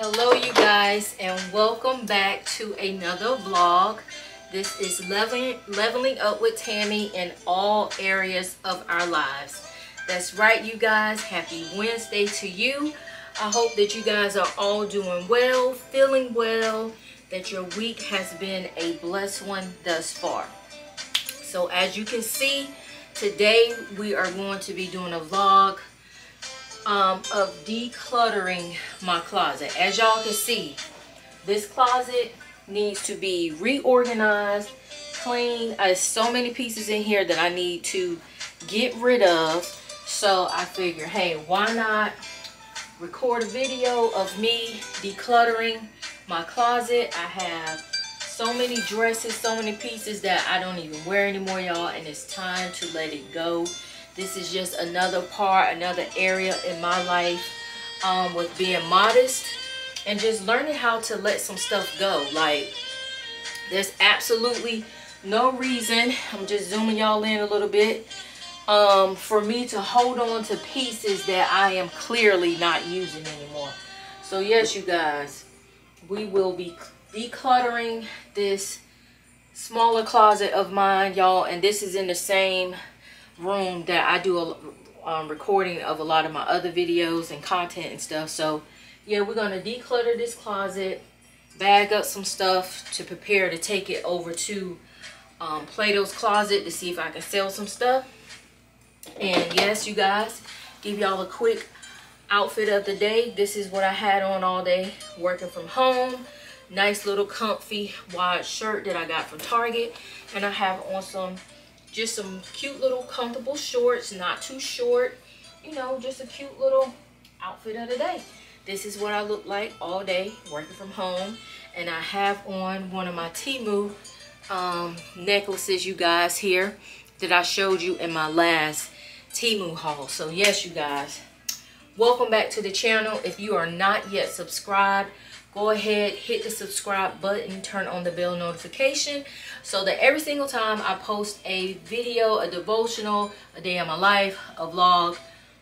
Hello you guys and welcome back to another vlog. This is leveling, leveling up with Tammy in all areas of our lives. That's right you guys. Happy Wednesday to you. I hope that you guys are all doing well, feeling well, that your week has been a blessed one thus far. So as you can see, today we are going to be doing a vlog um, of decluttering my closet. As y'all can see, this closet needs to be reorganized, clean. There's so many pieces in here that I need to get rid of. So I figure, hey, why not record a video of me decluttering my closet. I have so many dresses, so many pieces that I don't even wear anymore, y'all. And it's time to let it go. This is just another part, another area in my life um, with being modest and just learning how to let some stuff go. Like, there's absolutely no reason, I'm just zooming y'all in a little bit, um, for me to hold on to pieces that I am clearly not using anymore. So yes, you guys, we will be decluttering this smaller closet of mine, y'all. And this is in the same room that I do a um, recording of a lot of my other videos and content and stuff. So yeah, we're going to declutter this closet, bag up some stuff to prepare to take it over to um, Plato's Closet to see if I can sell some stuff. And yes, you guys, give y'all a quick outfit of the day. This is what I had on all day working from home. Nice little comfy wide shirt that I got from Target. And I have on some just some cute little comfortable shorts, not too short. You know, just a cute little outfit of the day. This is what I look like all day working from home. And I have on one of my Temu um, necklaces, you guys, here that I showed you in my last Temu haul. So yes, you guys, welcome back to the channel. If you are not yet subscribed, go ahead, hit the subscribe button, turn on the bell notification so that every single time I post a video, a devotional, a day of my life, a vlog,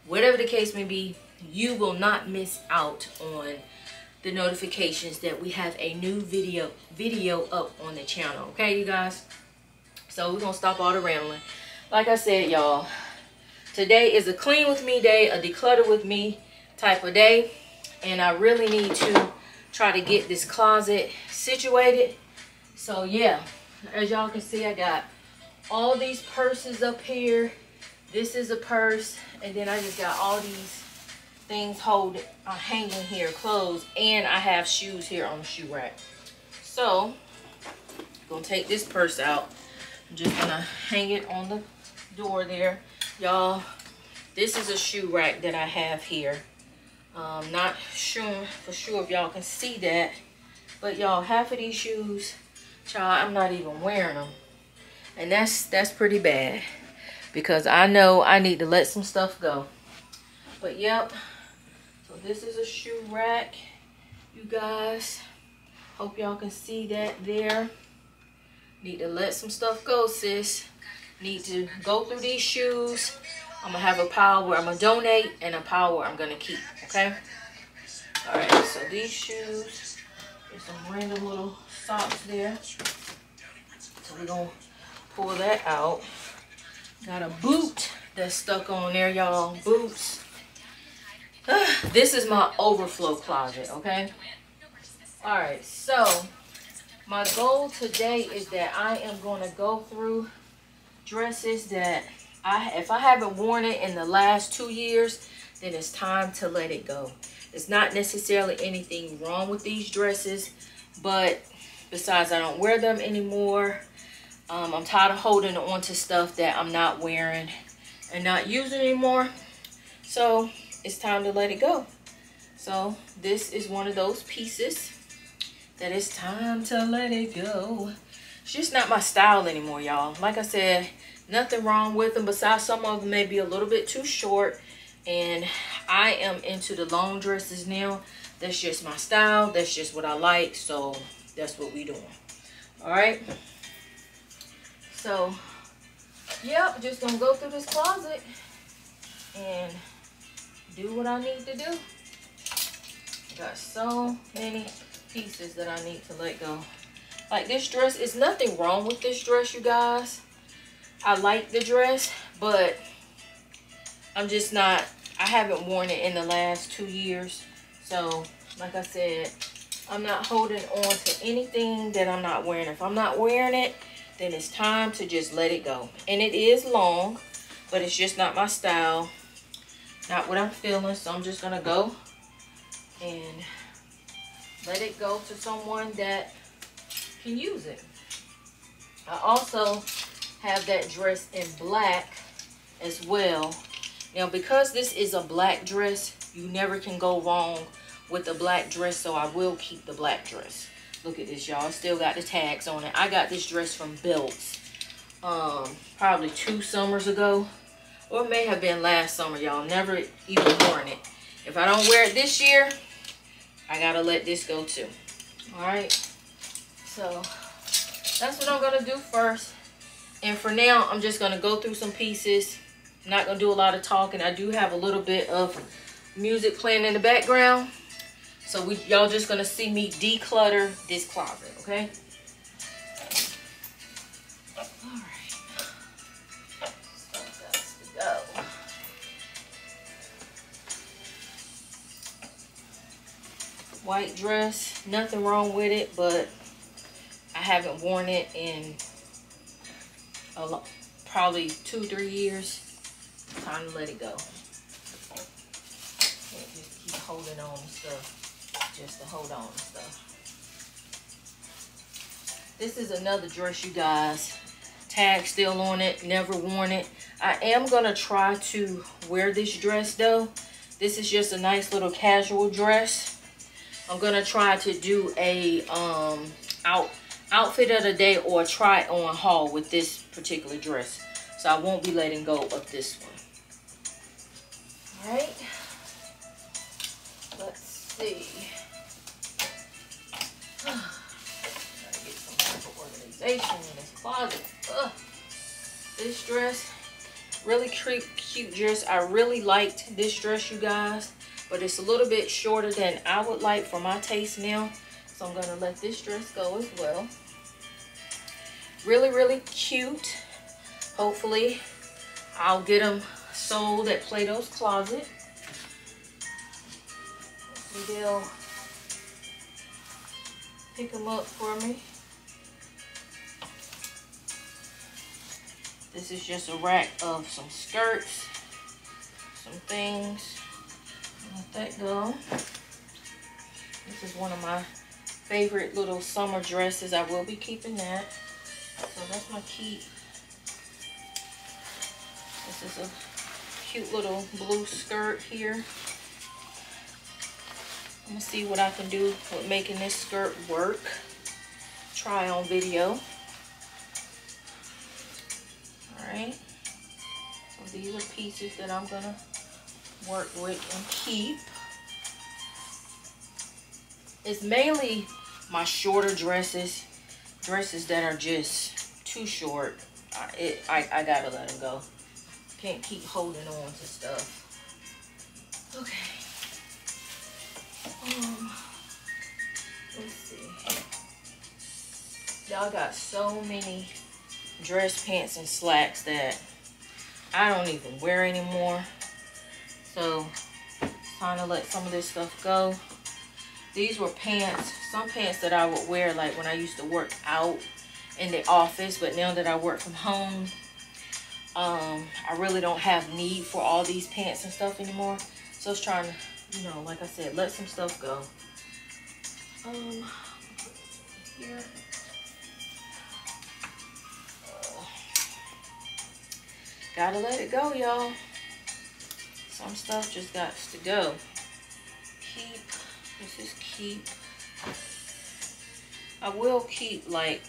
whatever the case may be, you will not miss out on the notifications that we have a new video video up on the channel. Okay, you guys? So we're to stop all the rambling. Like I said, y'all, today is a clean with me day, a declutter with me type of day. And I really need to try to get this closet situated. So yeah, as y'all can see, I got all these purses up here. This is a purse. And then I just got all these things holding, uh, hanging here, clothes. And I have shoes here on the shoe rack. So, I'm to take this purse out. I'm just to hang it on the door there. Y'all, this is a shoe rack that I have here. Um, not sure for sure if y'all can see that. But y'all, half of these shoes, child, I'm not even wearing them. And that's that's pretty bad. Because I know I need to let some stuff go. But yep. So this is a shoe rack. You guys. Hope y'all can see that there. Need to let some stuff go, sis. Need to go through these shoes. I'm going to have a pile where I'm going to donate and a pile where I'm going to keep, okay? All right, so these shoes, there's some random little socks there. So we're going to pull that out. Got a boot that's stuck on there, y'all. Boots. this is my overflow closet, okay? All right, so my goal today is that I am going to go through dresses that I, if I haven't worn it in the last two years, then it's time to let it go. It's not necessarily anything wrong with these dresses, but besides I don't wear them anymore. Um, I'm tired of holding on to stuff that I'm not wearing and not using anymore. So it's time to let it go. So this is one of those pieces that it's time to let it go. It's just not my style anymore, y'all. Like I said, Nothing wrong with them besides some of them may be a little bit too short. And I am into the long dresses now. That's just my style. That's just what I like. So that's what we doing. All right. So, yep, just gonna go through this closet and do what I need to do. Got so many pieces that I need to let go. Like this dress, is nothing wrong with this dress, you guys. I like the dress, but I'm just not, I haven't worn it in the last two years. So, like I said, I'm not holding on to anything that I'm not wearing. If I'm not wearing it, then it's time to just let it go. And it is long, but it's just not my style. Not what I'm feeling, so I'm just gonna go and let it go to someone that can use it. I also have that dress in black as well. Now, because this is a black dress, you never can go wrong with a black dress, so I will keep the black dress. Look at this, y'all. Still got the tags on it. I got this dress from Belk's um, probably two summers ago. Or it may have been last summer, y'all. Never even worn it. If I don't wear it this year, I got to let this go too. Alright? So, that's what I'm to do first. And for now, I'm just to go through some pieces. Not to do a lot of talking. I do have a little bit of music playing in the background. So we y'all just gonna see me declutter this closet, okay? White dress, nothing wrong with it, but I haven't worn it in a lot, probably two, three years. Time to let it go. Can't just keep holding on to stuff just to hold on and stuff. This is another dress, you guys. Tag still on it, never worn it. I am gonna try to wear this dress though. This is just a nice little casual dress. I'm gonna try to do a um out outfit of the day or try on haul with this particular dress. So I won't be letting go of this one. All right. Let's see. To get some more organization in this closet. Ugh. This dress, really cute, cute dress. I really liked this dress, you guys. But it's a little bit shorter than I would like for my taste now. So I'm going to let this dress go as well. Really, really cute. Hopefully, I'll get them sold at Plato's Closet. Hopefully they'll pick them up for me. This is just a rack of some skirts, some things. Let that go. This is one of my favorite little summer dresses. I will be keeping that. So that's my keep. This is a cute little blue skirt here. I'm gonna see what I can do with making this skirt work. Try on video. Alright. So these are pieces that I'm to work with and keep. It's mainly my shorter dresses. Dresses that are just too short. I, it, I, I gotta let them go. Can't keep holding on to stuff. Okay. Um, let's see. Y'all got so many dress pants and slacks that I don't even wear anymore. So time to let some of this stuff go. These were pants, some pants that I would wear like when I used to work out in the office, but now that I work from home, um, I really don't have need for all these pants and stuff anymore. So I was trying to, you know, like I said, let some stuff go. Um, here. Gotta let it go, y'all. Some stuff just got to go. Keep. This is keep. I will keep, like,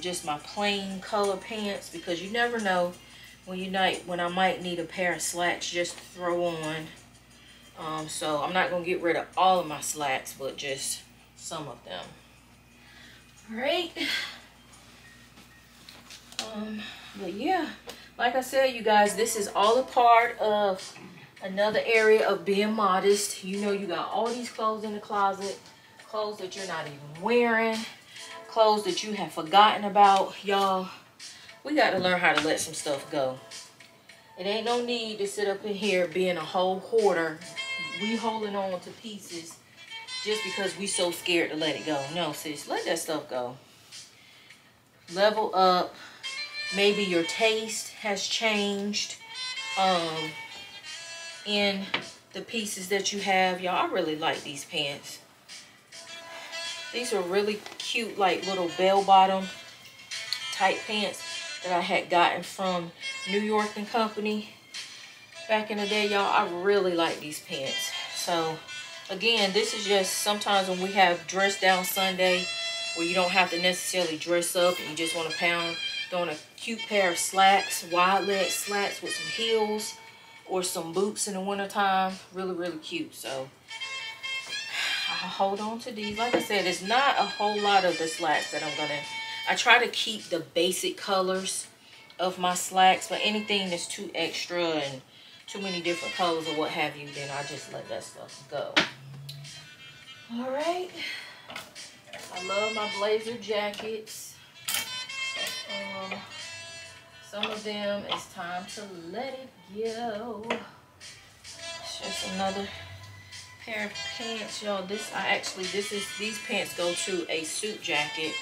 just my plain color pants because you never know when you might when I might need a pair of slacks just to throw on. Um, so I'm not gonna get rid of all of my slacks, but just some of them. All right. Um, but yeah, like I said, you guys, this is all a part of Another area of being modest. You know you got all these clothes in the closet. Clothes that you're not even wearing. Clothes that you have forgotten about. Y'all, we got to learn how to let some stuff go. It ain't no need to sit up in here being a whole hoarder. We holding on to pieces just because we so scared to let it go. No, sis, let that stuff go. Level up. Maybe your taste has changed. Um, in the pieces that you have. Y'all, I really like these pants. These are really cute, like little bell-bottom type pants that I had gotten from New York and Company back in the day, y'all. I really like these pants. So, again, this is just sometimes when we have dress down Sunday where you don't have to necessarily dress up and you just want to pound on a cute pair of slacks, wide leg slacks with some heels or some boots in the wintertime. Really, really cute. So I'll hold on to these. Like I said, it's not a whole lot of the slacks that I'm going to... I try to keep the basic colors of my slacks. But anything that's too extra and too many different colors or what have you, then I just let that stuff go. All right. I love my blazer jackets. Um, some of them, it's time to let it go. It's just another pair of pants, y'all. This, I actually, this is, these pants go to a suit jacket.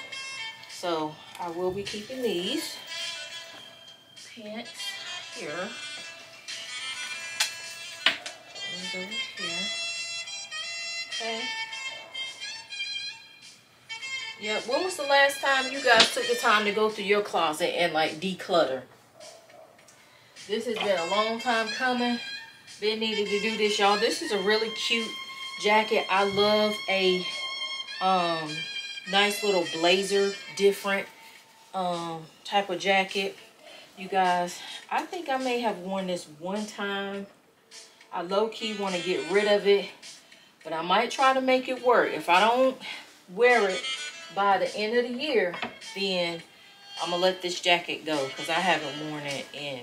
So, I will be keeping these pants here. These over here. Okay. Yeah, when was the last time you guys took the time to go through your closet and like declutter? This has been a long time coming. Been needed to do this, y'all. This is a really cute jacket. I love a um, nice little blazer, different um, type of jacket. You guys, I think I may have worn this one time. I low-key want to get rid of it, but I might try to make it work. If I don't wear it, by the end of the year, then I'm going to let this jacket go because I haven't worn it in,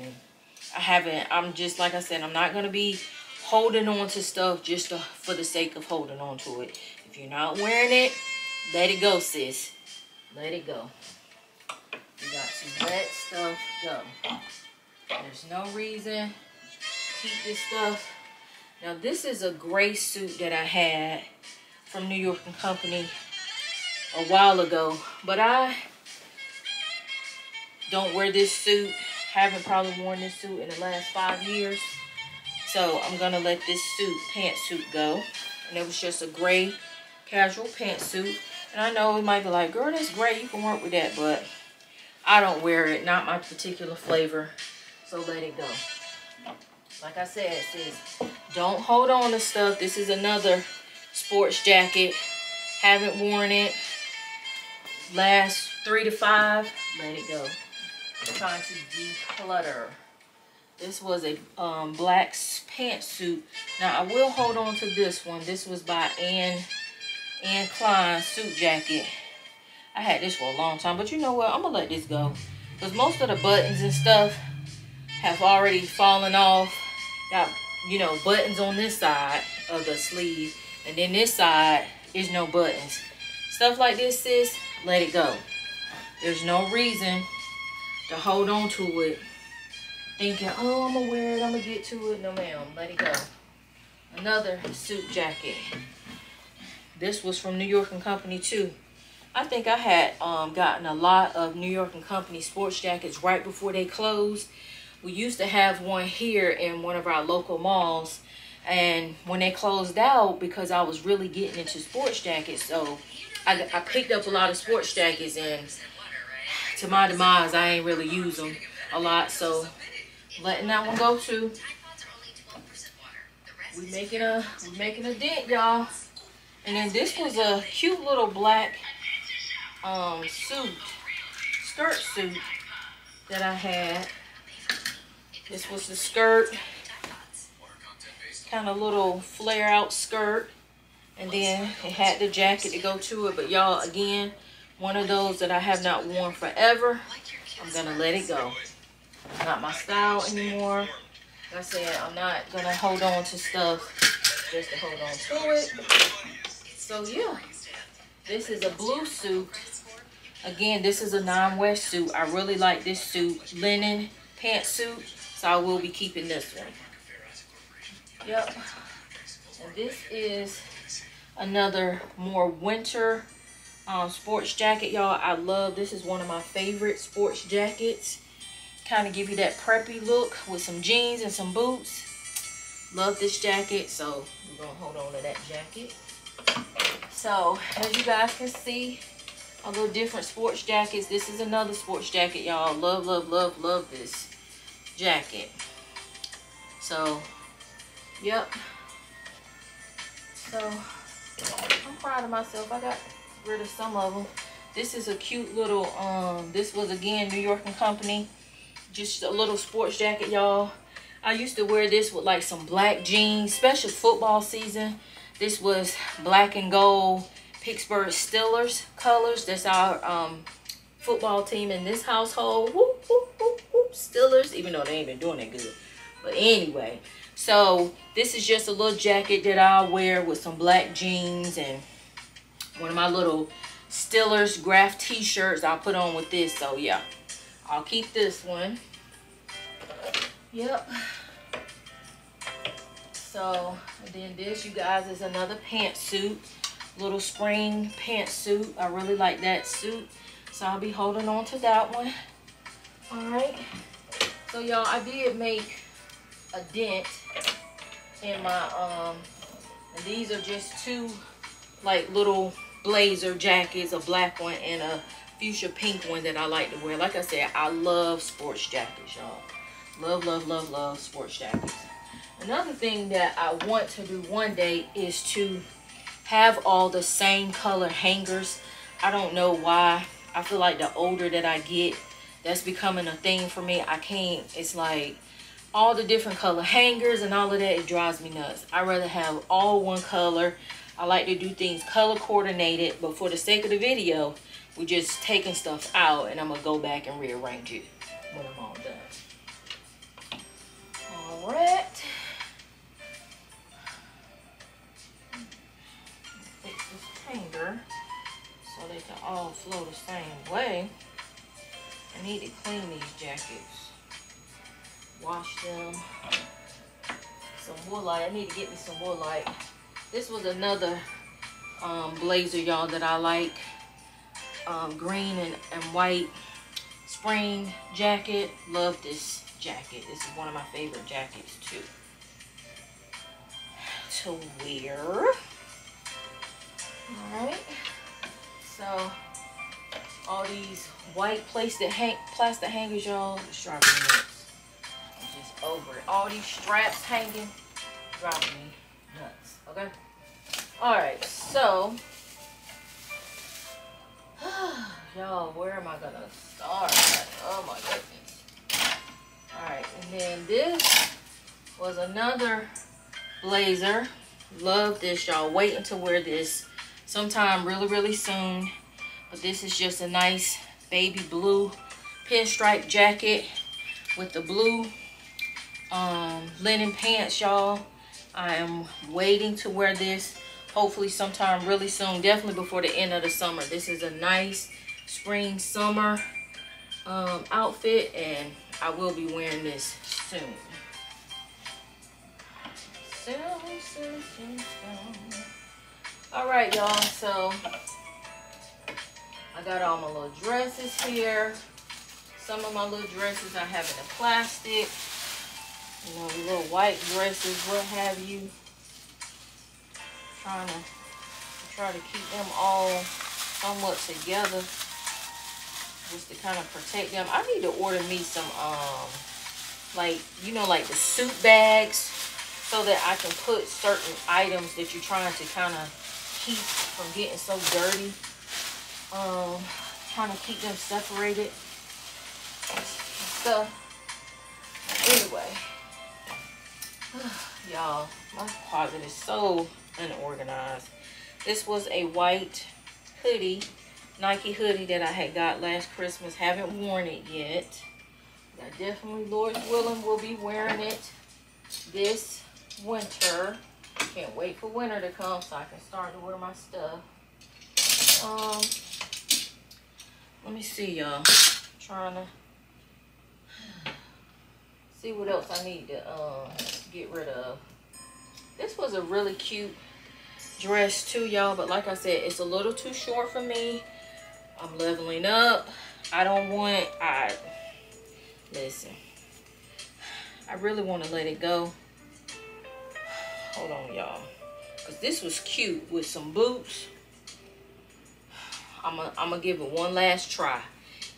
I haven't, I'm just, like I said, I'm not going to be holding on to stuff just to, for the sake of holding on to it. If you're not wearing it, let it go, sis. Let it go. You got to let stuff go. There's no reason to keep this stuff. Now, this is a gray suit that I had from New York and Company a while ago. But I don't wear this suit. Haven't probably worn this suit in the last five years. So I'm going to let this suit, pantsuit go. And it was just a gray casual pantsuit. And I know it might be like, girl, that's great. You can work with that. But I don't wear it. Not my particular flavor. So let it go. Like I said, don't hold on to stuff. This is another sports jacket. Haven't worn it last three to five, let it go. I'm trying to declutter. This was a um, black pantsuit. Now, I will hold on to this one. This was by Anne, Anne Klein suit jacket. I had this for a long time, but you know what? I'm going to let this go. Because most of the buttons and stuff have already fallen off. Got, you know, buttons on this side of the sleeve. And then this side is no buttons. Stuff like this, sis, let it go. There's no reason to hold on to it thinking, oh, I'm going to wear it, I'm going to get to it. No, ma'am, let it go. Another suit jacket. This was from New York and Company, too. I think I had um, gotten a lot of New York and Company sports jackets right before they closed. We used to have one here in one of our local malls. And when they closed out, because I was really getting into sports jackets, so I, I picked up a lot of sports jackets and to my demise, I ain't really use them a lot. So letting that one go too. We making a we making a dent, y'all. And then this was a cute little black um suit, skirt suit that I had. This was the skirt, kind of little flare out skirt. And then it had the jacket to go to it. But y'all, again, one of those that I have not worn forever. I'm going to let it go. Not my style anymore. Like I said, I'm not gonna hold on to stuff just to hold on to it. So yeah, this is a blue suit. Again, this is a Nine West suit. I really like this suit, linen pantsuit. So I will be keeping this one. Yep. And this is another more winter um, sports jacket, y'all. I love, this is one of my favorite sports jackets. Kind of give you that preppy look with some jeans and some boots. Love this jacket, so we're to hold on to that jacket. So, as you guys can see, a little different sports jackets. This is another sports jacket, y'all. Love, love, love, love this jacket. So, yep. So, I'm proud of myself. I got rid of some of them. This is a cute little, um, this was again New York and Company. Just a little sports jacket, y'all. I used to wear this with like some black jeans, special football season. This was black and gold Pittsburgh Steelers colors. That's our um, football team in this household. Whoop, whoop, whoop, whoop. Steelers, even though they ain't been doing that good. But anyway, so this is just a little jacket that I'll wear with some black jeans and one of my little Steelers graph t-shirts I'll put on with this. So yeah, I'll keep this one. Yep. So, then this, you guys, is another pantsuit. Little spring pantsuit. I really like that suit. So, I'll be holding on to that one. Alright. So, y'all, I did make a dent in my, um, these are just two, like, little blazer jackets, a black one and a fuchsia pink one that I like to wear. Like I said, I love sports jackets, y'all. Love, love, love, love sports jackets. Another thing that I want to do one day is to have all the same color hangers. I don't know why. I feel like the older that I get, that's becoming a thing for me. I can't, it's like all the different color hangers and all of that, it drives me nuts. i rather have all one color I like to do things color coordinated, but for the sake of the video, we're just taking stuff out and I'm gonna go back and rearrange it when I'm all done. Can all flow the same way. I need to clean these jackets. Wash them. Some woolite. I need to get me some woolite. This was another um, blazer, y'all, that I like. Um, green and, and white spring jacket. Love this jacket. This is one of my favorite jackets, too. To wear. Alright. So, all these white plastic, hang plastic hangers, y'all, driving me just over it. All these straps hanging, driving me nuts. Okay? Alright, so y'all, where am I gonna start? Oh my goodness. Alright, and then this was another blazer. Love this, y'all. Waiting to wear this sometime really, really soon. But this is just a nice baby blue pinstripe jacket with the blue um, linen pants, y'all. I am waiting to wear this hopefully sometime really soon. Definitely before the end of the summer. This is a nice spring summer um, outfit and I will be wearing this soon. Soon, soon, soon. All right, y'all. So I got all my little dresses here. Some of my little dresses I have in a plastic you know, little white dresses, what have you. Trying to try to keep them all somewhat together just to kind of protect them. I need to order me some, um, like, you know, like the suit bags so that I can put certain items that you're trying to kind of keep from getting so dirty. Um, trying to keep them separated. So, anyway. Y'all, my closet is so unorganized. This was a white hoodie, Nike hoodie that I had got last Christmas. Haven't worn it yet. I definitely, Lord willing, will be wearing it this winter. Can't wait for winter to come so I can start to wear my stuff. Um, let me see, y'all. Trying to see what else I need to um, get rid of. This was a really cute dress too, y'all. But like I said, it's a little too short for me. I'm leveling up. I don't want, I, listen. I really want to let it go. Hold on, y'all. Because this was cute with some boots. I'm going I'm to give it one last try.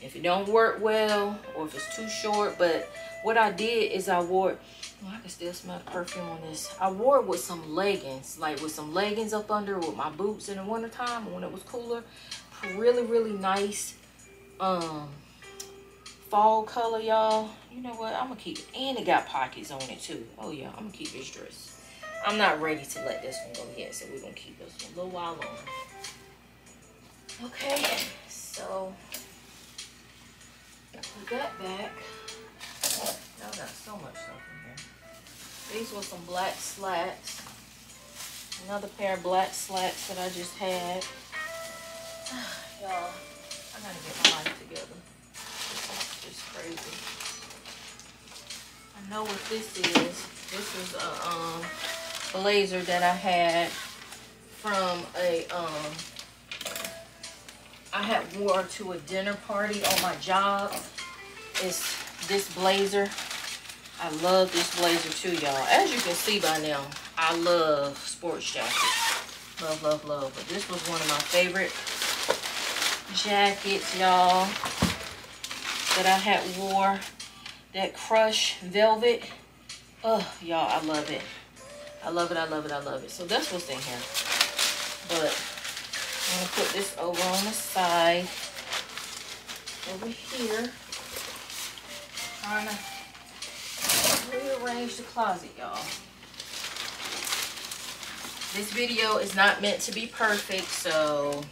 If it don't work well or if it's too short. But what I did is I wore, oh, I can still smell the perfume on this. I wore it with some leggings. Like with some leggings up under with my boots in the wintertime when it was cooler. Really, really nice um, fall color, y'all. You know what? I'm going to keep it. And it got pockets on it too. Oh yeah, I'm going to keep this dress. I'm not ready to let this one go yet. So we're going to keep this one a little while longer. Okay, so put that back. Y'all got so much stuff in here. These were some black slacks. Another pair of black slacks that I just had. Y'all, I gotta get my life together. This is just crazy. I know what this is. This is a um, blazer that I had from a um, I had wore to a dinner party on my job. It's this blazer. I love this blazer too, y'all. As you can see by now, I love sports jackets. Love, love, love. But this was one of my favorite jackets, y'all, that I had wore. That crush velvet. Oh, y'all, I love it. I love it, I love it, I love it. So that's what's in here. But I'm going to put this over on the side. Over here. Trying to rearrange the closet, y'all. This video is not meant to be perfect, so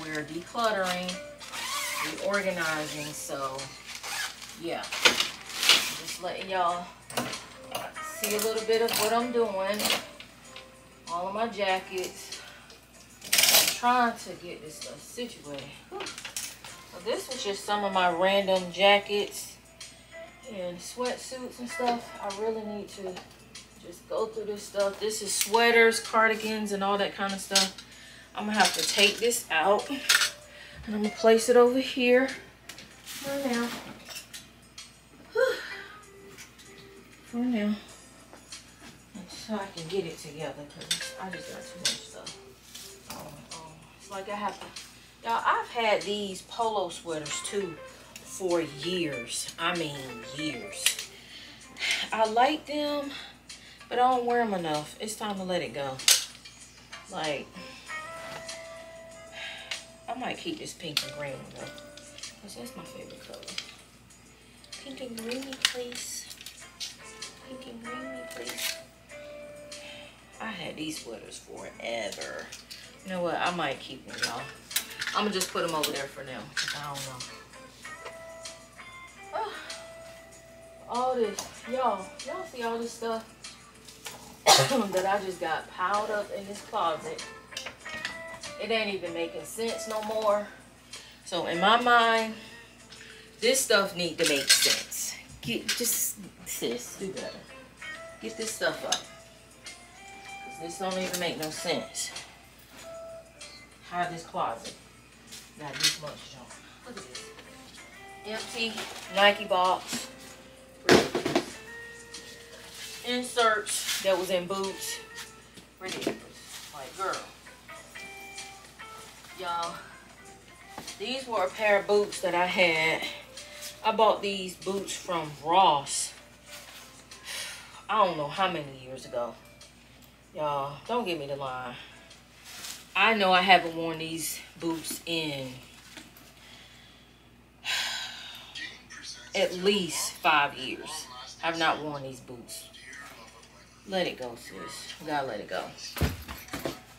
we're decluttering, reorganizing, so yeah. Just letting y'all see a little bit of what I'm doing. All of my jackets I'm trying to get this stuff situated. So this was just some of my random jackets and sweatsuits and stuff. I really need to just go through this stuff. This is sweaters, cardigans, and all that kind of stuff. I'm gonna have to take this out and I'm gonna place it over here for now. For now. So I can get it together because I just got too much stuff. Oh, oh. It's like I have to, y'all, I've had these polo sweaters too for years. I mean, years. I like them, but I don't wear them enough. It's time to let it go. Like, I might keep this pink and green though. Because that's my favorite color. Pink and greeny, please. Pink and greeny, please. I had these sweaters forever. You know what? I might keep them, y'all. I'm going to just put them over there for now. I don't know. Oh, all this. Y'all, y'all see all this stuff that I just got piled up in this closet. It ain't even making sense no more. So in my mind, this stuff need to make sense. Get just sis, do better. Get this stuff up. This don't even make no sense hide this closet. Got this much junk. Look at this. Empty Nike box. Inserts that was in boots. Ridiculous. Like, girl. Y'all, these were a pair of boots that I had. I bought these boots from Ross. I don't know how many years ago. Y'all, don't give me the line. I know I haven't worn these boots in at least five years. I've not worn these boots. Let it go, sis. We gotta let it go.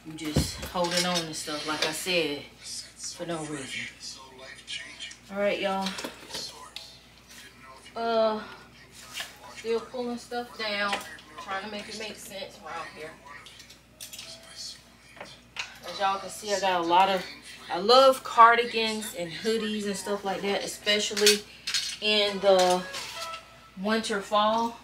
You just holding on to stuff, like I said, for no reason. All right, y'all. Uh, still pulling stuff down, trying to make it make sense around here. As y'all can see, I got a lot of, I love cardigans and hoodies and stuff like that, especially in the winter, fall.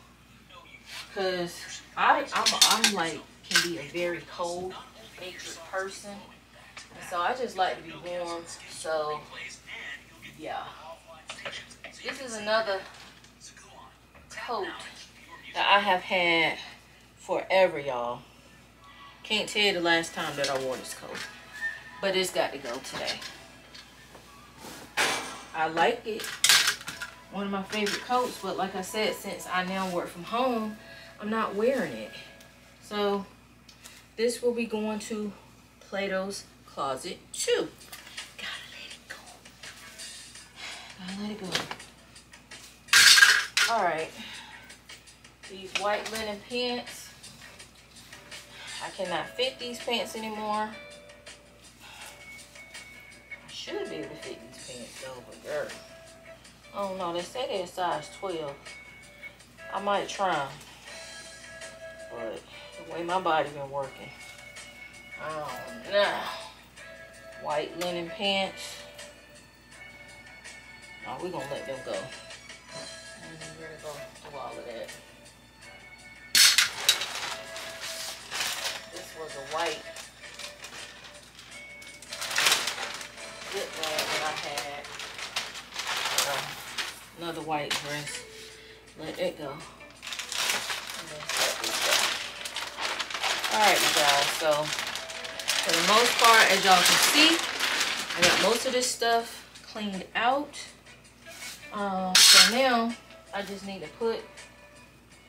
Because I, I'm, I'm like, can be a very cold natured person. And so I just like to be warm. So, yeah. This is another coat that I have had forever, y'all. Can't tell you the last time that I wore this coat. But it's got to go today. I like it. One of my favorite coats. But like I said, since I now work from home, I'm not wearing it. So this will be going to Plato's Closet too. Gotta let it go. Gotta let it go. Alright. These white linen pants. I cannot fit these pants anymore. I should be able to fit these pants though, but girl. Oh no, they say they're size 12. I might try them. But the way my body been working. Oh no. White linen pants. No, we're gonna let them go. We're gonna go do all of that. Was a white zip bag that I had. Uh, another white dress. Let it go. Alright, you guys, so for the most part, as y'all can see, I got most of this stuff cleaned out. Um, so now, I just need to put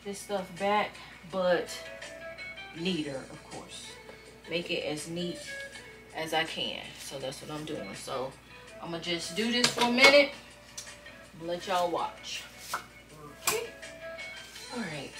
this stuff back, but neater, of course. Make it as neat as I can. So that's what I'm doing. So I'm going to just do this for a minute. Let y'all watch. Okay. All right,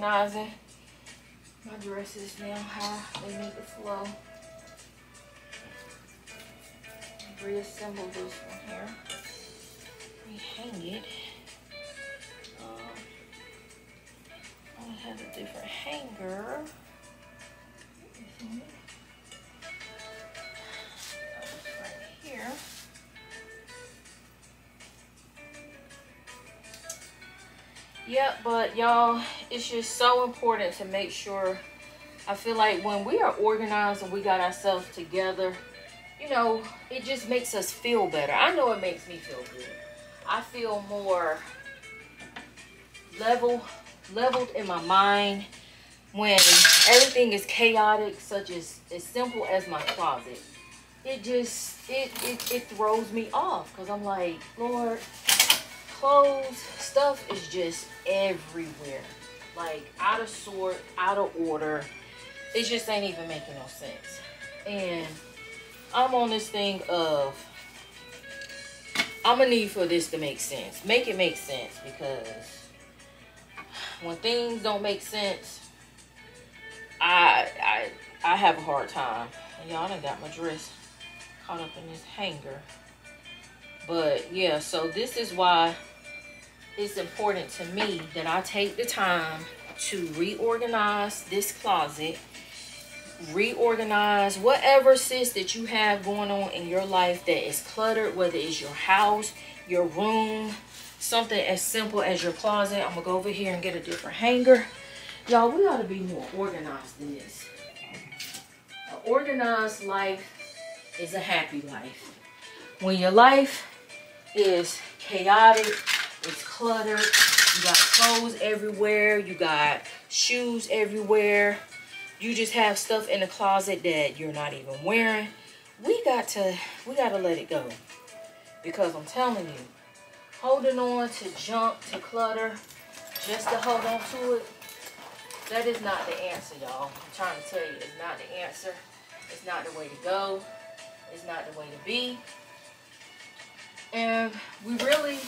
organizing my dresses now how they need to flow. Reassemble this one here. Rehang it. Um, I have a different hanger Yep, but y'all, it's just so important to make sure. I feel like when we are organized and we got ourselves together, you know, it just makes us feel better. I know it makes me feel good. I feel more level, leveled in my mind when everything is chaotic, such as as simple as my closet. It just, it, it, it throws me off because I'm like, Lord, clothes, stuff is just everywhere. Like out of sort, out of order. It just ain't even making no sense. And I'm on this thing of I'm gonna need for this to make sense. Make it make sense because when things don't make sense, I I I have a hard time. Y'all done got my dress caught up in this hanger. But yeah, so this is why it's important to me that I take the time to reorganize this closet, reorganize whatever sis that you have going on in your life that is cluttered, whether it's your house, your room, something as simple as your closet. I'm gonna go over here and get a different hanger. Y'all, we ought to be more organized than this. An organized life is a happy life. When your life is chaotic, it's cluttered. You got clothes everywhere. You got shoes everywhere. You just have stuff in the closet that you're not even wearing. we got to we got to let it go because i'm telling you holding on to junk to clutter just to hold on to it that is not the answer y'all i'm trying to tell you it's not the answer it's not the way to go it's not the way to be and we really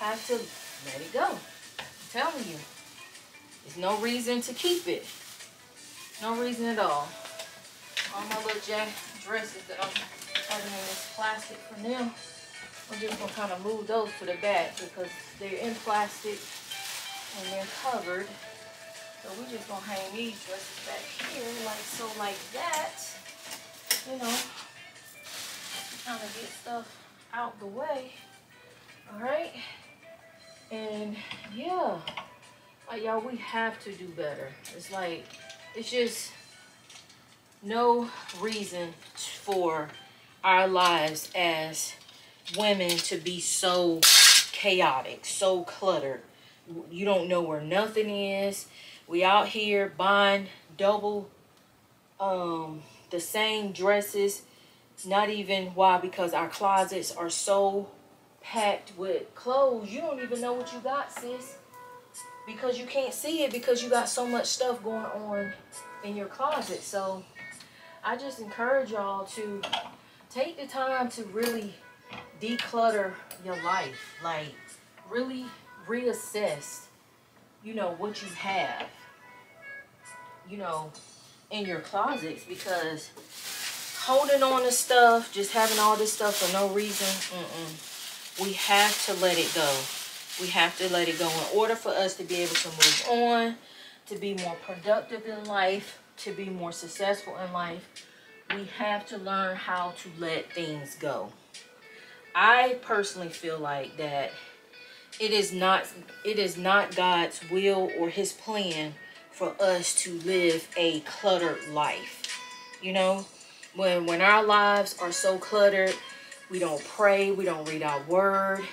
have to let it go i'm telling you there's no reason to keep it no reason at all all my little jack dresses that I'm having in this plastic for now. I'm just gonna kind of move those to the back because they're in plastic and they're covered. So we're just gonna hang these dresses back here like so like that. You know, kind of get stuff out the way. All right. And yeah, like y'all, we have to do better. It's like, it's just, no reason for our lives as women to be so chaotic, so cluttered. You don't know where nothing is. We out here buying double um the same dresses. It's not even why because our closets are so packed with clothes. You don't even know what you got, sis. Because you can't see it because you got so much stuff going on in your closet. So I just encourage y'all to take the time to really declutter your life. Like, really reassess, you know, what you have, you know, in your closets because holding on to stuff, just having all this stuff for no reason, mm -mm. We have to let it go. We have to let it go in order for us to be able to move on, to be more productive in life, to be more successful in life, we have to learn how to let things go. I personally feel like that it is not it is not God's will or his plan for us to live a cluttered life. You know, when when our lives are so cluttered, we don't pray, we don't read our word,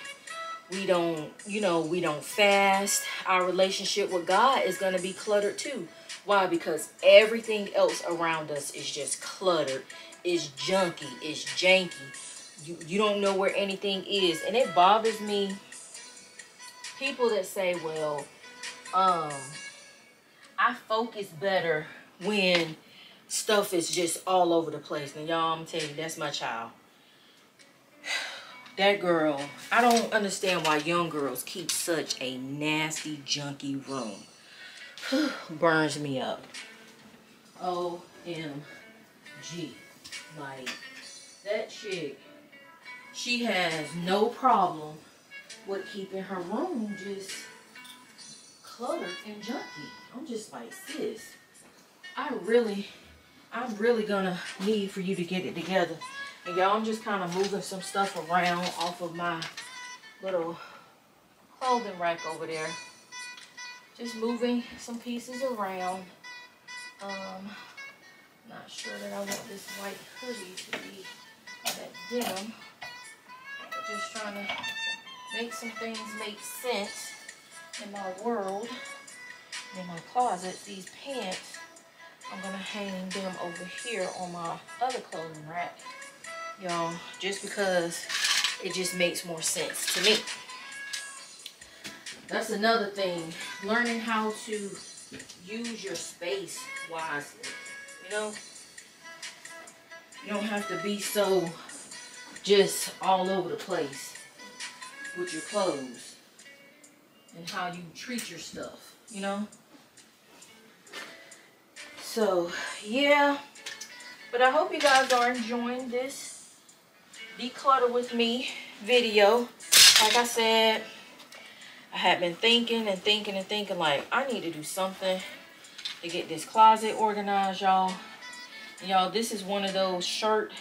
we don't, you know, we don't fast. Our relationship with God is going to be cluttered too. Why? Because everything else around us is just cluttered. It's junky. It's janky. You, you don't know where anything is. And it bothers me. People that say, well, um, I focus better when stuff is just all over the place. And y'all, I'm telling you, that's my child. That girl, I don't understand why young girls keep such a nasty, junky room. burns me up. OMG. Like, that chick, she has no problem with keeping her room just cluttered and junky. I'm just like, sis, I really, I'm really gonna need for you to get it together. And y'all, I'm just kind of moving some stuff around off of my little clothing rack over there just moving some pieces around. Um, not sure that I want this white hoodie to be that denim. Just trying to make some things make sense in my world. In my closet, these pants, I'm going to hang them over here on my other clothing rack. Y'all, just because it just makes more sense to me. That's another thing. Learning how to use your space wisely. You know? You don't have to be so just all over the place with your clothes and how you treat your stuff, you know? So, yeah. But I hope you guys are enjoying this declutter with me video. Like I said, I had been thinking and thinking and thinking like I need to do something to get this closet organized, y'all. Y'all, this is one of those shirt,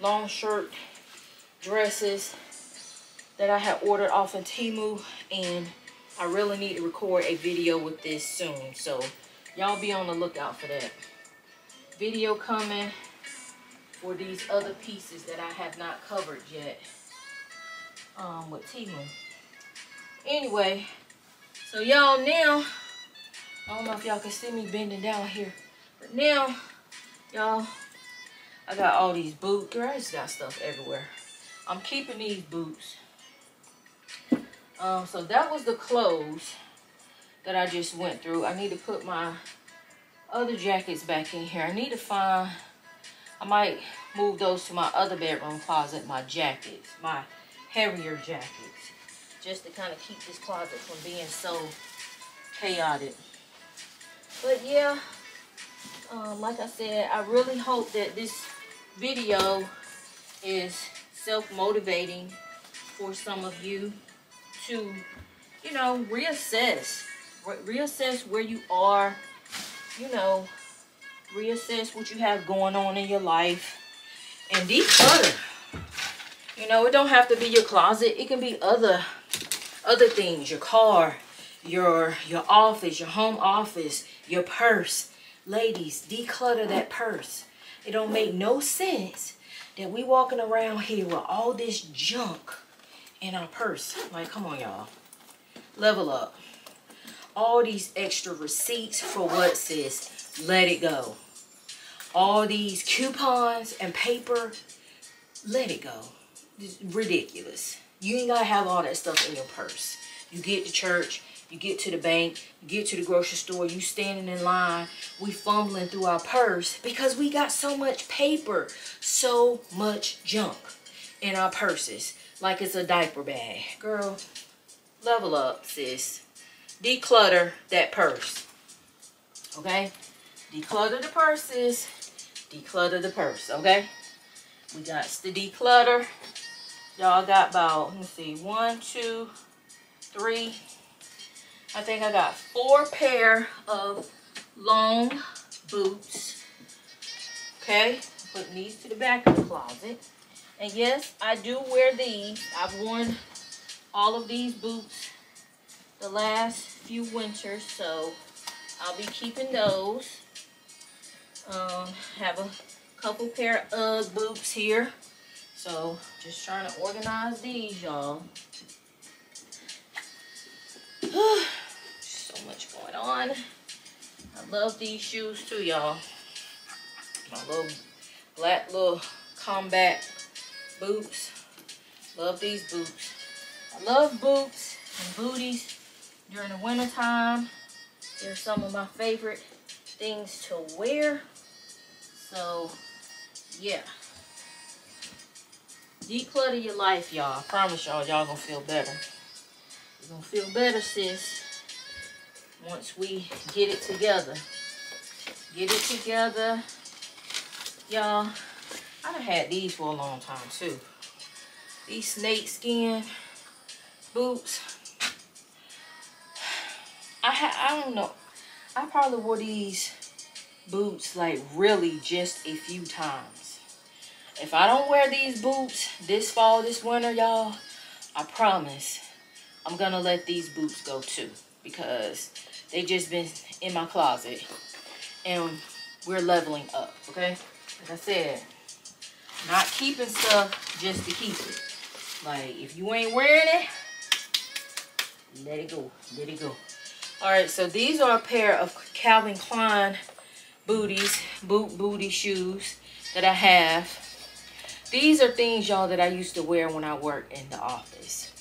long shirt dresses that I had ordered off of Temu and I really need to record a video with this soon. So y'all be on the lookout for that. Video coming for these other pieces that I have not covered yet um, with Temu. Anyway, so y'all now, I don't know if y'all can see me bending down here, but now, y'all, I got all these boots. Girl, I just got stuff everywhere. I'm keeping these boots. Um, so that was the clothes that I just went through. I need to put my other jackets back in here. I need to find, I might move those to my other bedroom closet, my jackets, my heavier jackets, just to kind of keep this closet from being so chaotic. But yeah, um, like I said, I really hope that this video is self-motivating for some of you to, you know, reassess. Re reassess where you are, you know, reassess what you have going on in your life and declutter. You know, it don't have to be your closet. It can be other other things, your car, your your office, your home office, your purse. Ladies, declutter that purse. It don't make no sense that we walking around here with all this junk in our purse. Like, come on, y'all. Level up. All these extra receipts for what, sis? Let it go. All these coupons and paper, let it go. It's ridiculous. You ain't got to have all that stuff in your purse. You get to church, you get to the bank, you get to the grocery store, you standing in line, we fumbling through our purse because we got so much paper, so much junk in our purses like it's a diaper bag. Girl, level up, sis. Declutter that purse. Okay? Declutter the purses. Declutter the purse, okay? We got to declutter. Y'all got about, let me see, one, two, three. I think I got four pair of long boots. Okay? Putting these to the back of the closet. And yes, I do wear these. I've worn all of these boots the last few winters, so I'll be keeping those. Um, have a couple pair of UGG boots here. So just trying to organize these, y'all. so much going on. I love these shoes too, y'all. My little black little combat boots. Love these boots. I love boots and booties during the winter time. They're some of my favorite things to wear. So, yeah. Declutter your life, y'all. I promise y'all, y'all gonna feel better. You're gonna feel better, sis, once we get it together. Get it together. Y'all, I have had these for a long time, too. These snake skin boots. I I don't know. I probably wore these boots like really just a few times. If I don't wear these boots this fall, this winter, y'all, I promise I'm gonna let these boots go too because they just been in my closet and we're leveling up, okay? Like I said, not keeping stuff just to keep it. Like, if you ain't wearing it, let it go. Let it go. All right, so these are a pair of Calvin Klein booties, boot booty shoes that I have. These are things, y'all, that I used to wear when I worked in the office.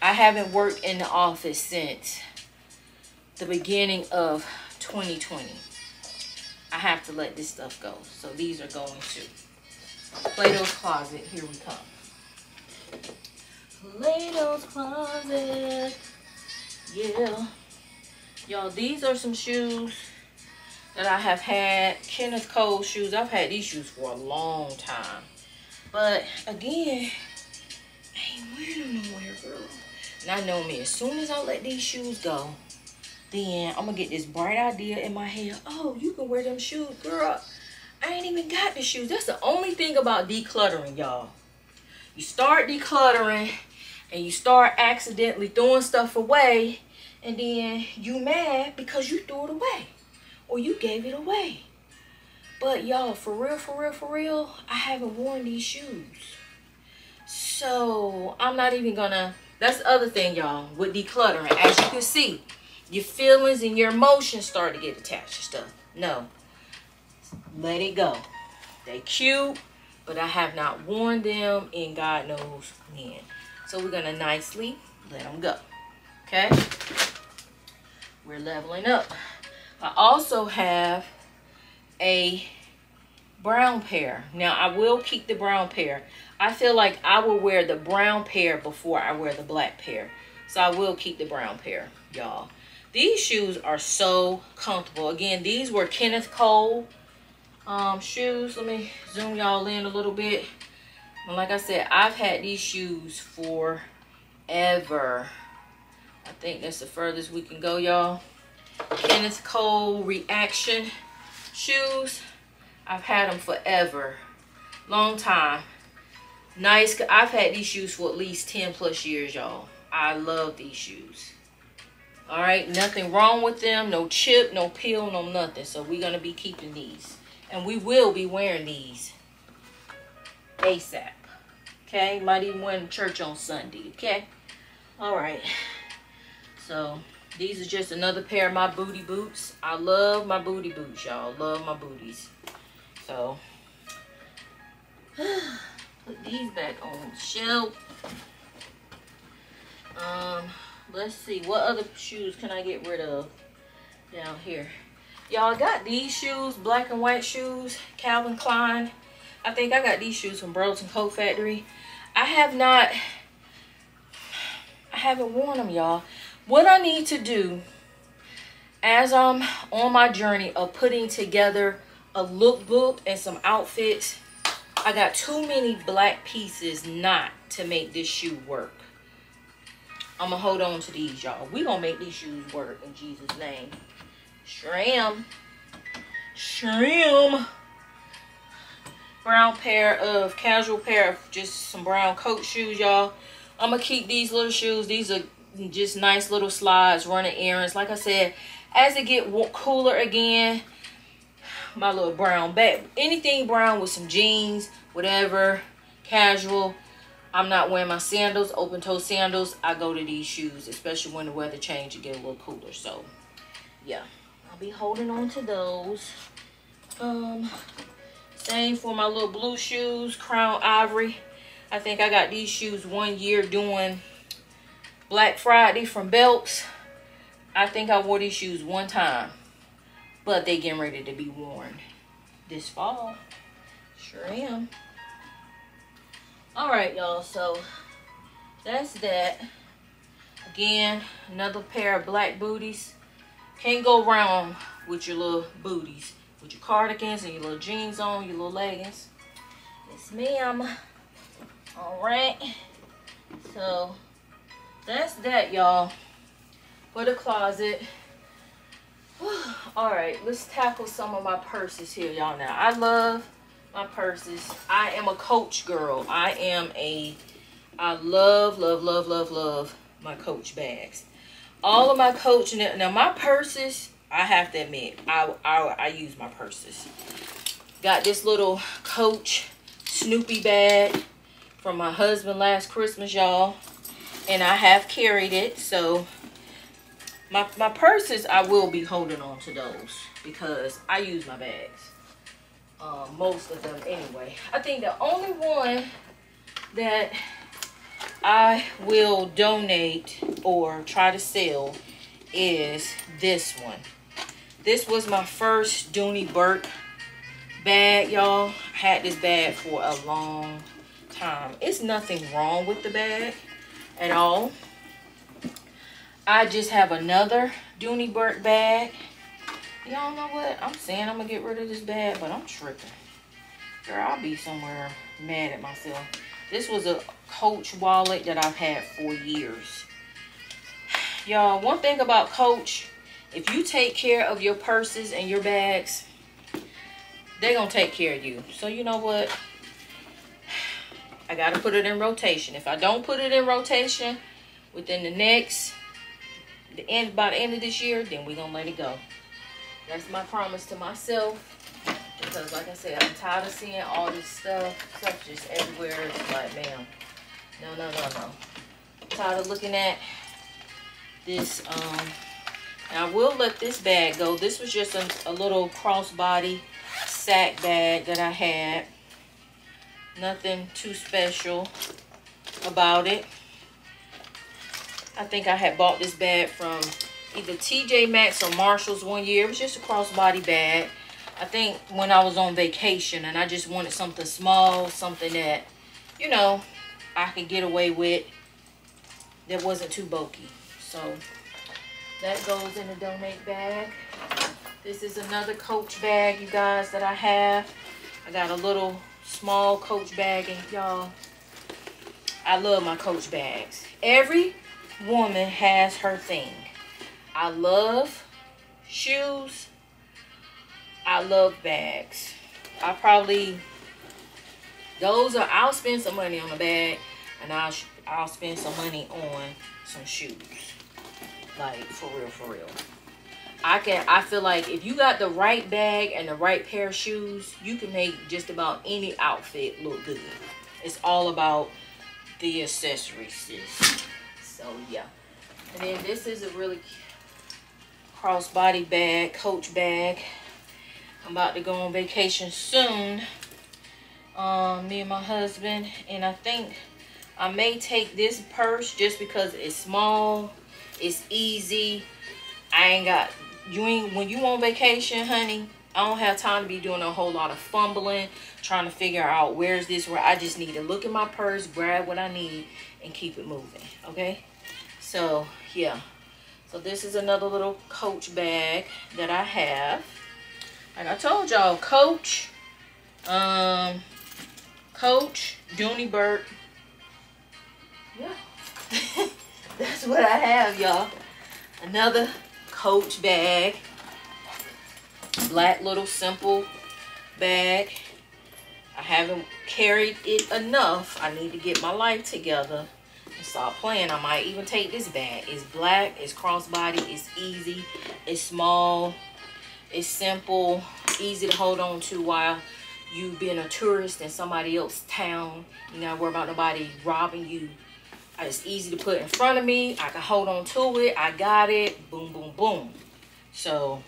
I haven't worked in the office since the beginning of 2020. I have to let this stuff go. So these are going to Plato's Closet. Here we come. Plato's Closet. Yeah. Y'all, these are some shoes that I have had. Kenneth Cole shoes. I've had these shoes for a long time. But, again, I ain't wearing them nowhere, girl. And I know me. As soon as I let these shoes go, then I'm to get this bright idea in my head. Oh, you can wear them shoes, girl. I ain't even got the shoes. That's the only thing about decluttering, y'all. You start decluttering and you start accidentally throwing stuff away and then you mad because you threw it away or you gave it away. But y'all, for real, for real, for real, I haven't worn these shoes. So I'm not even gonna, that's the other thing, y'all, with decluttering. As you can see, your feelings and your emotions start to get attached to stuff. No, let it go. They cute, but I have not worn them in God knows when. So we're gonna nicely let them go, okay? We're leveling up. I also have a brown pair. Now I will keep the brown pair. I feel like I will wear the brown pair before I wear the black pair. So I will keep the brown pair, y'all. These shoes are so comfortable. Again, these were Kenneth Cole um, shoes. Let me zoom y'all in a little bit. And like I said, I've had these shoes forever. I think that's the furthest we can go, y'all. Kenneth Cole Reaction shoes. I've had them forever. Long time. Nice. I've had these shoes for at least 10 plus years, y'all. I love these shoes. All right. Nothing wrong with them. No chip, no peel, no nothing. So we're going to be keeping these. And we will be wearing these ASAP. Okay. Might even wear them church on Sunday. Okay. All right. So these are just another pair of my booty boots. I love my booty boots, y'all. Love my booties. So, put these back on the shelf. Um, let's see. What other shoes can I get rid of down here? Y'all got these shoes, black and white shoes, Calvin Klein. I think I got these shoes from Burlington Coat Factory. I have not, I haven't worn them, y'all. What I need to do as I'm on my journey of putting together a lookbook and some outfits. I got too many black pieces not to make this shoe work. I'm going to hold on to these, y'all. we going to make these shoes work in Jesus' name. Shram. Shram. Brown pair of, casual pair of just some brown coat shoes, y'all. I'm going to keep these little shoes. These are just nice little slides, running errands. Like I said, as it get cooler again, my little brown bag. Anything brown with some jeans, whatever, casual. I'm not wearing my sandals, open toe sandals. I go to these shoes, especially when the weather change and get a little cooler. So, yeah, I'll be holding on to those. Um, same for my little blue shoes, Crown Ivory. I think I got these shoes one year doing Black Friday from Belk's. I think I wore these shoes one time. But they getting ready to be worn this fall. Sure am. Alright, y'all. So, that's that. Again, another pair of black booties. Can't go wrong with your little booties. With your cardigans and your little jeans on, your little leggings. Yes, ma'am. Alright. So, that's that, y'all. For the closet. all right let's tackle some of my purses here y'all now. I love my purses. I am a coach girl. I am a i love love love love love my coach bags. All of my coach now my purses i have to admit i i, I use my purses. Got this little coach snoopy bag from my husband last christmas y'all and i have carried it so my, my purses, I will be holding on to those because I use my bags. Uh, most of them anyway. I think the only one that I will donate or try to sell is this one. This was my first Dooney Bourke bag, y'all. Had this bag for a long time. It's nothing wrong with the bag at all. I just have another Dooney Bourke bag. Y'all know what? I'm saying I'm going to get rid of this bag, but I'm tripping. Girl, I'll be somewhere mad at myself. This was a Coach wallet that I've had for years. Y'all, one thing about Coach, if you take care of your purses and your bags, they're going to take care of you. So you know what? I got to put it in rotation. If I don't put it in rotation within the next the end by the end of this year, then we're gonna let it go. That's my promise to myself. Because like I said, I'm tired of seeing all this stuff. Stuff just everywhere. It's like, man, no, no, no, no. I'm tired of looking at this. Um, I will let this bag go. This was just a, a little crossbody sack bag that I had. Nothing too special about it. I think I had bought this bag from either TJ Maxx or Marshalls one year. It was just a crossbody bag. I think when I was on vacation and I just wanted something small, something that, you know, I could get away with that wasn't too bulky. So that goes in the donate bag. This is another Coach bag, you guys, that I have. I got a little small Coach bag and y'all, I love my Coach bags. Every woman has her thing. I love shoes. I love bags. I probably, those are, I'll spend some money on a bag and I'll, I'll spend some money on some shoes. Like, for real, for real. I can, I feel like if you got the right bag and the right pair of shoes, you can make just about any outfit look good. It's all about the accessories, sis. So, yeah. And then this is a really crossbody bag, coach bag. I'm about to go on vacation soon. Um, me and my husband. And I think I may take this purse just because it's small. It's easy. I ain't got you ain't when you on vacation, honey. I don't have time to be doing a whole lot of fumbling, trying to figure out where's this where I just need to look in my purse, grab what I need, and keep it moving. Okay? So yeah. So this is another little coach bag that I have. Like I told y'all, Coach, um, Coach, Dooney Bourke. Yeah. That's what I have, y'all. Another Coach bag. Black little simple bag. I haven't carried it enough. I need to get my life together and stop playing. I might even take this bag. It's black, it's crossbody, it's easy, it's small, it's simple, easy to hold on to while you being a tourist in somebody else's town. You gotta worry about nobody robbing you Uh, it's easy to put in front of me. I can hold on to it. I got it. Boom, boom, boom. So,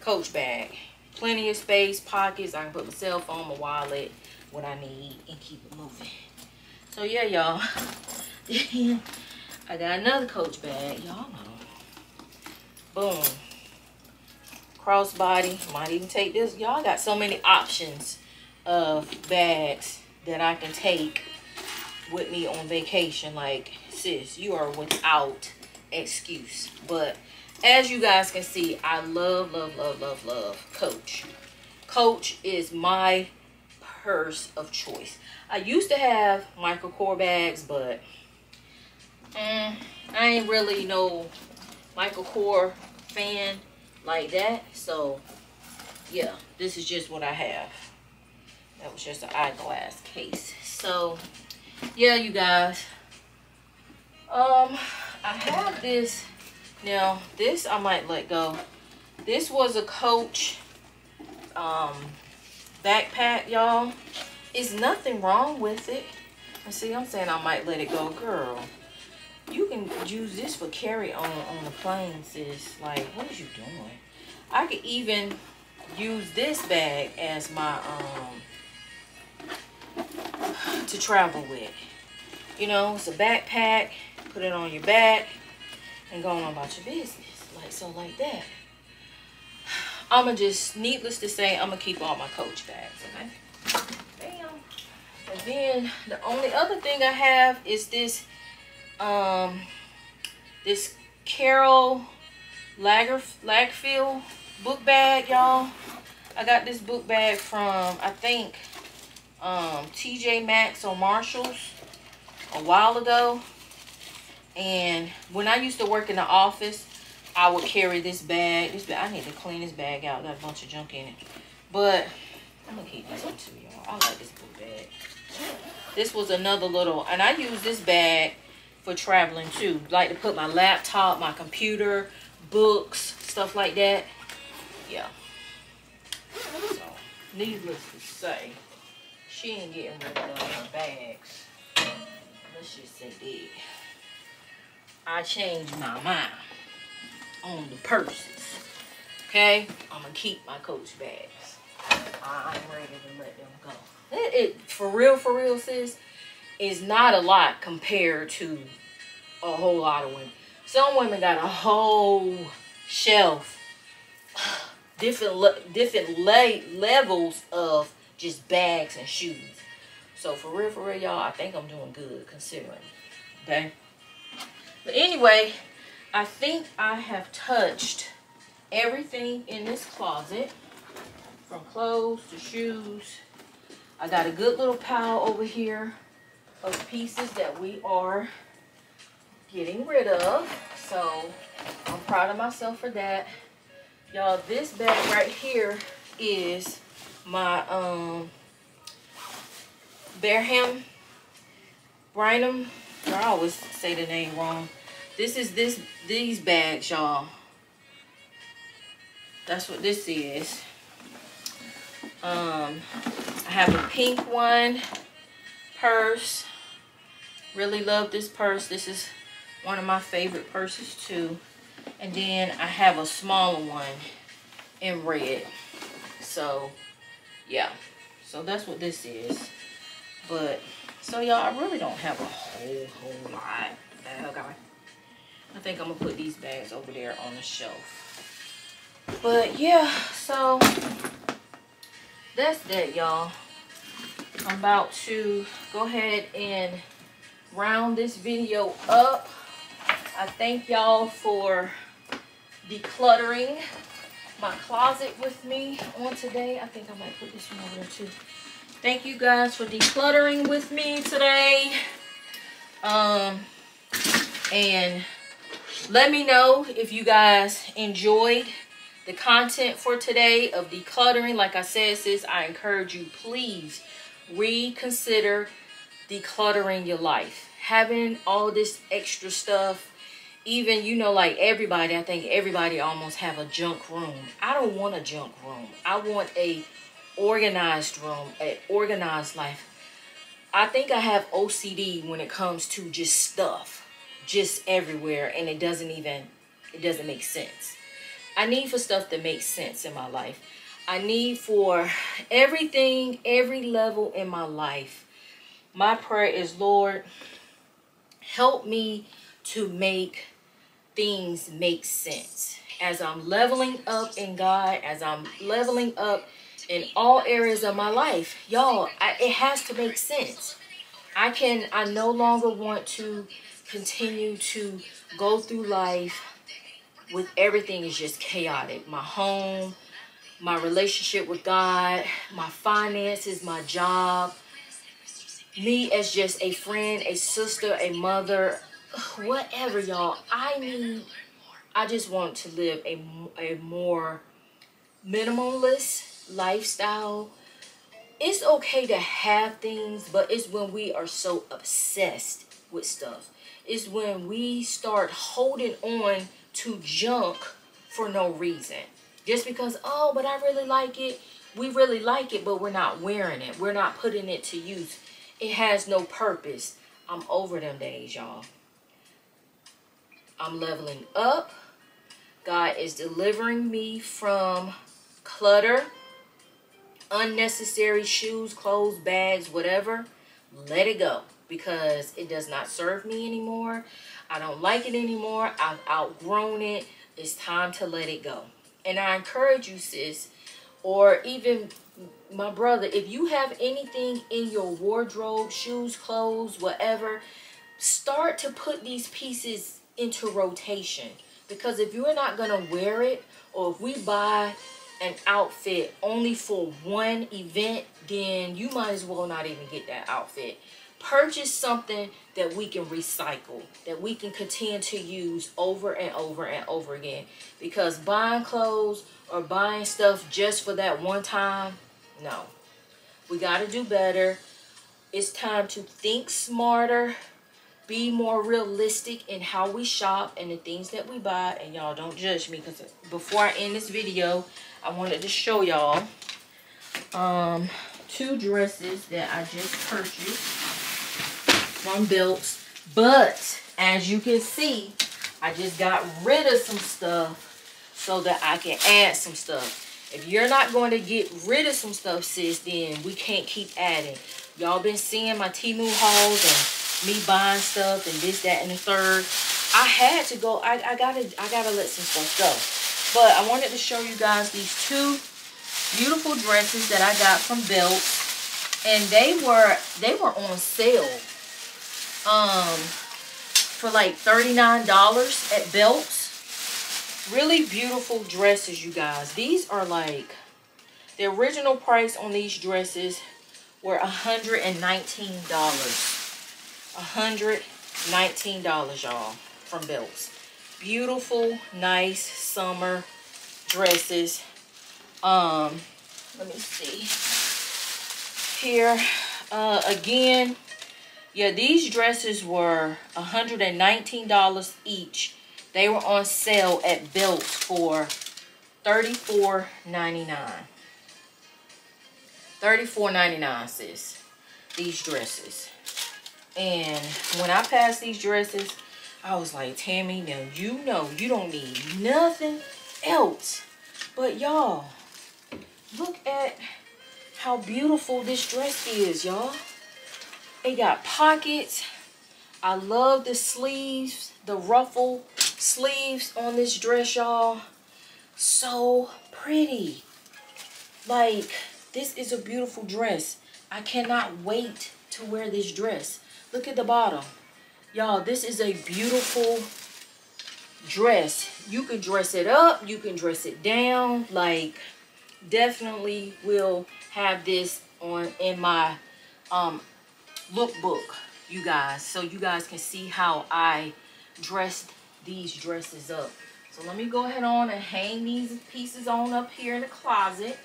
coach bag. Plenty of space, pockets. I can put my cell phone, my wallet, what I need, and keep it moving. So, yeah, y'all. I got another coach bag. Y'all know. Boom. Crossbody. Might even take this. Y'all got so many options of bags that I can take with me on vacation. Like, sis, you are without excuse. But as you guys can see, I love, love, love, love, love Coach. Coach is my purse of choice. I used to have Michael Kors bags, but mm, I ain't really no Michael Kors fan like that. So, yeah, this is just what I have. That was just an eyeglass case. So, yeah, you guys. Um, I have this. Now, this I might let go. This was a Coach um, backpack, y'all. It's nothing wrong with it. And see, I'm saying I might let it go. Girl, you can use this for carry on on the plane, sis. Like, what is you doing? I could even use this bag as my um to travel with. You know, it's a backpack. Put it on your back and go on about your business. Like so like that. I'ma just, needless to say, I'ma keep all my Coach bags, okay? Bam. And then the only other thing I have is this, um, this Carol Lager, Lagerfeld book bag, y'all. I got this book bag from, I think, um, TJ Maxx or Marshalls a while ago. And when I used to work in the office, I would carry this bag. This bag, I need to clean this bag out. Got a bunch of junk in it. But I'm gonna keep this one too, y'all. I like this book bag. This was another little, and I use this bag for traveling too. Like to put my laptop, my computer, books, stuff like that. Yeah. So, needless to say, she ain't getting rid of her bags. Let's just say that. I changed my mind on the purses. Okay? I'm going to keep my Coach bags. I'm ready to let them go. It, it for real, for real, sis, is not a lot compared to a whole lot of women. Some women got a whole shelf, different different le levels of just bags and shoes. So for real, for real, y'all, I think I'm doing good considering. Okay. But anyway, I think I have touched everything in this closet from clothes to shoes. I got a good little pile over here of pieces that we are getting rid of. So I'm proud of myself for that. Y'all, this bag right here is my um Barham Bynum. I always say the name wrong. This is this these bags, y'all. That's what this is. Um, I have a pink one purse. Really love this purse. This is one of my favorite purses too. And then I have a smaller one in red. So, yeah. So that's what this is. But, so y'all, I really don't have a whole, whole lot. Okay. I think I'm to put these bags over there on the shelf. But, yeah, so that's that, y'all. I'm about to go ahead and round this video up. I thank y'all for decluttering my closet with me on today. I think I might put this one over there too. Thank you guys for decluttering with me today. Um, and let me know if you guys enjoyed the content for today of decluttering. Like I said, sis, I encourage you, please reconsider decluttering your life. Having all this extra stuff, even, you know, like everybody, I think everybody almost have a junk room. I don't want a junk room. I want a organized room, a organized life. I think I have OCD when it comes to just stuff, just everywhere, and it doesn't even, it doesn't make sense. I need for stuff that makes sense in my life. I need for everything, every level in my life. My prayer is, Lord, help me to make things make sense. As I'm leveling up in God, as I'm leveling up in all areas of my life, y'all, it has to make sense. I can, I no longer want to continue to go through life with everything is just chaotic. My home, my relationship with God, my finances, my job, me as just a friend, a sister, a mother, whatever, y'all. I need, I just want to live a, a more minimalist lifestyle. It's okay to have things, but it's when we are so obsessed with stuff. It's when we start holding on to junk for no reason. Just because, oh, but I really like it. We really like it, but we're not wearing it. We're not putting it to use. It has no purpose. I'm over them days, y'all. I'm leveling up. God is delivering me from clutter, unnecessary shoes, clothes, bags, whatever. Let it go because it does not serve me anymore. I don't like it anymore. I've outgrown it. It's time to let it go. And I encourage you, sis, or even my brother, if you have anything in your wardrobe, shoes, clothes, whatever, start to put these pieces into rotation. Because if you're not going to wear it, or if we buy an outfit only for one event, then you might as well not even get that outfit purchase something that we can recycle, that we can continue to use over and over and over again. Because buying clothes or buying stuff just for that one time, no. We got to do better. It's time to think smarter, be more realistic in how we shop and the things that we buy. And y'all don't judge me because before I end this video, I wanted to show y'all um, two dresses that I just purchased from Belk's. But as you can see, I just got rid of some stuff so that I can add some stuff. If you're not going to get rid of some stuff, sis, then we can't keep adding. Y'all been seeing my Temu hauls and me buying stuff and this, that, and the third. I had to go. I, I gotta I gotta let some stuff go. But I wanted to show you guys these two beautiful dresses that I got from Belk's. And they were they were on sale. Um for like $39 at Belk's. Really beautiful dresses, you guys. These are like the original price on these dresses were $119. $119, y'all, from Belk's. Beautiful, nice summer dresses. Um, let me see. Here, uh, again, yeah, these dresses were $119 each. They were on sale at Belk's for $34.99. $34.99, sis. These dresses. And when I passed these dresses, I was like, Tammy, now you know you don't need nothing else. But y'all, look at how beautiful this dress is, y'all. It got pockets. I love the sleeves, the ruffle sleeves on this dress, y'all. So pretty. Like, this is a beautiful dress. I cannot wait to wear this dress. Look at the bottom. Y'all, this is a beautiful dress. You can dress it up. You can dress it down. Like, definitely will have this on in my um, lookbook, you guys. So you guys can see how I dressed these dresses up. So let me go ahead on and hang these pieces on up here in the closet.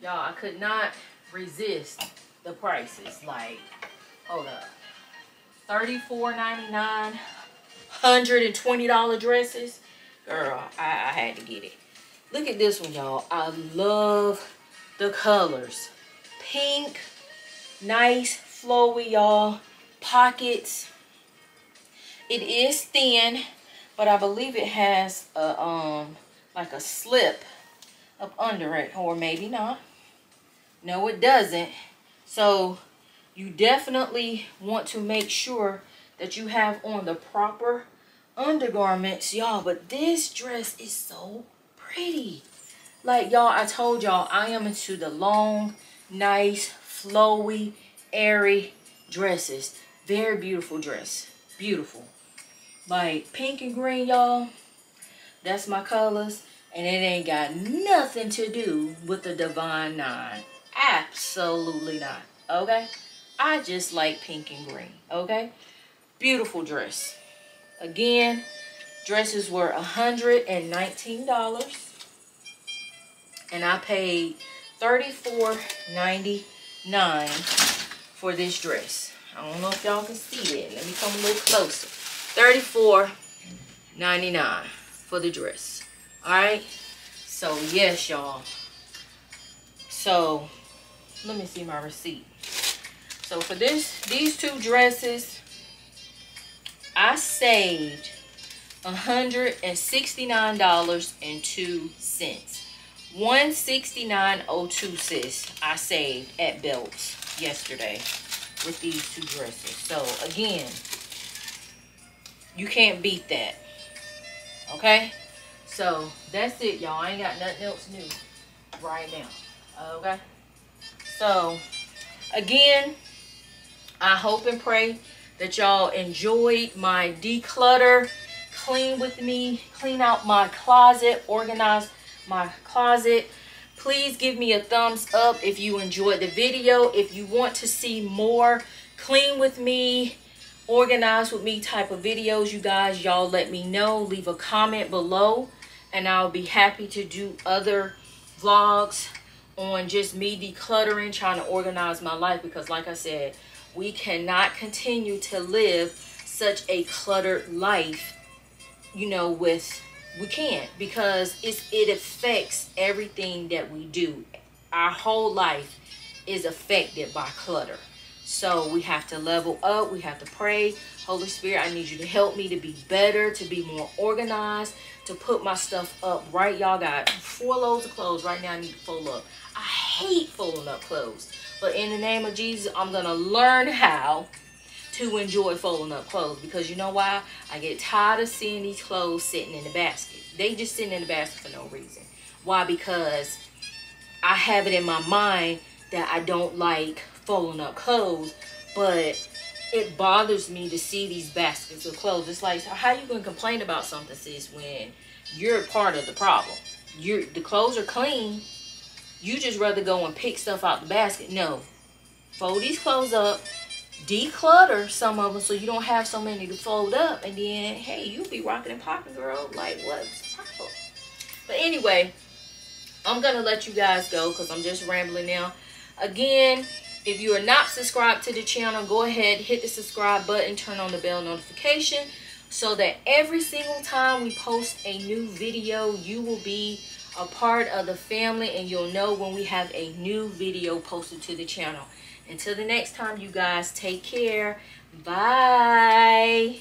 Y'all, I could not resist the prices. Like, hold up. $34.99, $120 dresses. Girl, I, I had to get it. Look at this one, y'all. I love the colors. Pink, nice, flowy, y'all. Pockets. It is thin, but I believe it has a um like a slip up under it, or maybe not. No, it doesn't. So you definitely want to make sure that you have on the proper undergarments, y'all. But this dress is so pretty. Like, y'all, I told y'all, I am into the long, nice, flowy, airy dresses. Very beautiful dress. Beautiful. Like, pink and green, y'all. That's my colors. And it ain't got nothing to do with the Divine Nine. Absolutely not. Okay? I just like pink and green. Okay? Beautiful dress. Again, dresses were $119. And I paid $34.99 for this dress. I don't know if y'all can see that. Let me come a little closer. $34.99 for the dress. Alright? So, yes, y'all. So, let me see my receipt. So for this, these two dresses, I saved $169.02. 169.02 sis I saved at Belk's yesterday with these two dresses. So again, you can't beat that. Okay? So that's it, y'all. I ain't got nothing else new right now. Okay? So, again, I hope and pray that y'all enjoyed my declutter, clean with me, clean out my closet, organize my closet. Please give me a thumbs up if you enjoyed the video. If you want to see more clean with me, organize with me type of videos, you guys, y'all let me know. Leave a comment below and I'll be happy to do other vlogs on just me decluttering, trying to organize my life because like I said, we cannot continue to live such a cluttered life, you know, with, we can't because it's, it affects everything that we do. Our whole life is affected by clutter. So we have to level up. We have to pray. Holy Spirit, I need you to help me to be better, to be more organized, to put my stuff up right. Y'all got four loads of clothes right now. I need to fold up. I hate folding up clothes. But in the name of Jesus, I'm going to learn how to enjoy folding up clothes. Because you know why? I get tired of seeing these clothes sitting in the basket. They just sitting in the basket for no reason. Why? Because I have it in my mind that I don't like folding up clothes. But it bothers me to see these baskets of clothes. It's like, how you going to complain about something, sis, when you're part of the problem? You're, the clothes are clean you just rather go and pick stuff out the basket. No. Fold these clothes up. Declutter some of them so you don't have so many to fold up. And then, hey, you'll be rocking and popping, girl. Like, what's up? But anyway, I'm going to let you guys go because I'm just rambling now. Again, if you are not subscribed to the channel, go ahead, hit the subscribe button, turn on the bell notification so that every single time we post a new video, you will be a part of the family and you'll know when we have a new video posted to the channel. Until the next time, you guys, take care. Bye.